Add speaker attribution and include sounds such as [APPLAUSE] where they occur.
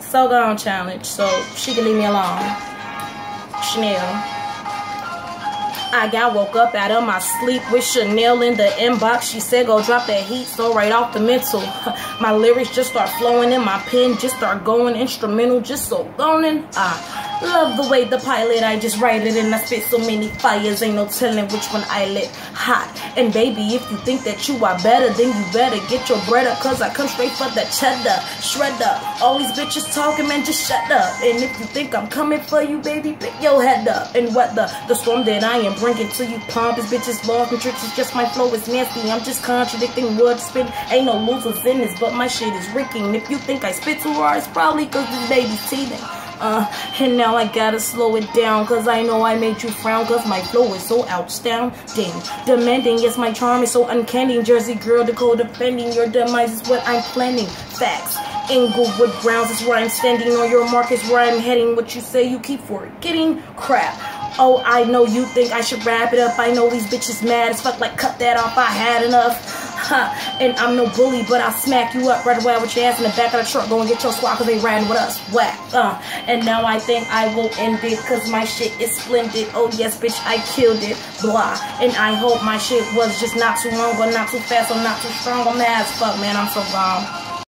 Speaker 1: so gone challenge, so she can leave me alone. Chanel. I got woke up out of my sleep with Chanel in the inbox. She said go drop that heat, so right off the mental. [LAUGHS] my lyrics just start flowing in my pen, just start going instrumental, just so going. Ah. Love the way the pilot, I just write it and I spit so many fires, ain't no telling which one I lit hot. And baby, if you think that you are better, then you better get your bread up, cause I come straight for the cheddar, shredder. All these bitches talking, man, just shut up. And if you think I'm coming for you, baby, pick your head up. And what the, storm that I am bringing to you, pompous bitches, lost and tricks, just my flow is nasty. I'm just contradicting words, spit, ain't no losers in this, but my shit is rigging. If you think I spit too hard, it's probably cause this baby's teething. Uh, and now I gotta slow it down Cause I know I made you frown Cause my flow is so outstanding. Demanding, yes my charm is so uncanny. Jersey girl, Dakota defending Your demise is what I'm planning. Facts. Inglewood grounds is where I'm standing. On your mark is where I'm heading. What you say you keep forgetting? Crap. Oh, I know you think I should wrap it up. I know these bitches mad as fuck Like cut that off, I had enough and I'm no bully, but I'll smack you up right away with your ass in the back of the truck. Go and get your squad because they riding with us. Whack. Uh, and now I think I will end it because my shit is splendid. Oh, yes, bitch, I killed it. Blah. And I hope my shit was just not too long or not too fast or not too strong. I'm mad as fuck, man. I'm so gone.